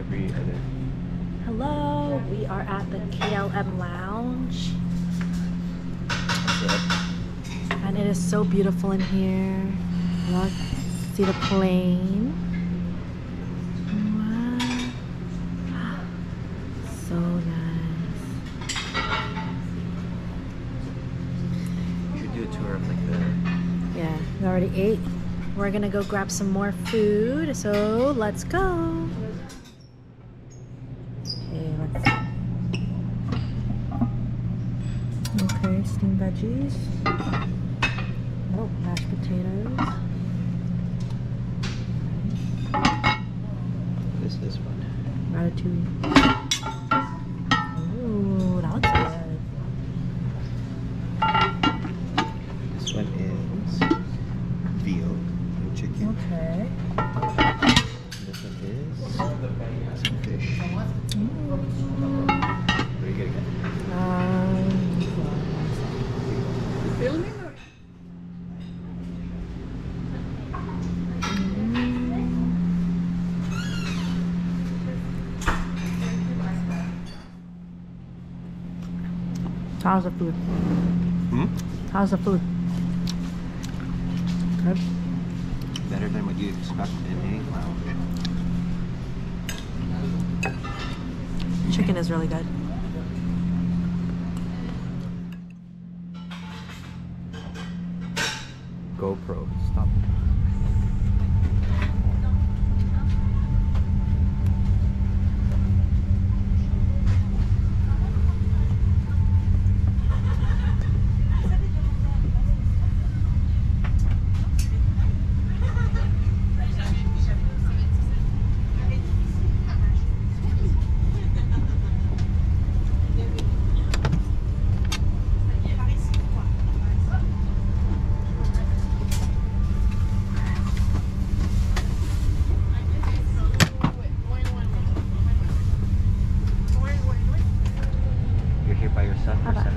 every other. Hello, we are at the KLM Lounge. And it is so beautiful in here. Look, see the plane. Wow. So nice. You should do a tour of like the. Yeah, we already ate. We're gonna go grab some more food, so let's go. Okay, let's Steamed veggies. Oh, mashed potatoes. This is one. Ratatouille. Ooh, that looks good. This one is veal and chicken. Okay. This one is some fish. What are you getting at? How's the food? Hmm? How's the food? Good. Better than what you expect in a lounge. Chicken is really good. GoPro, stop. 二百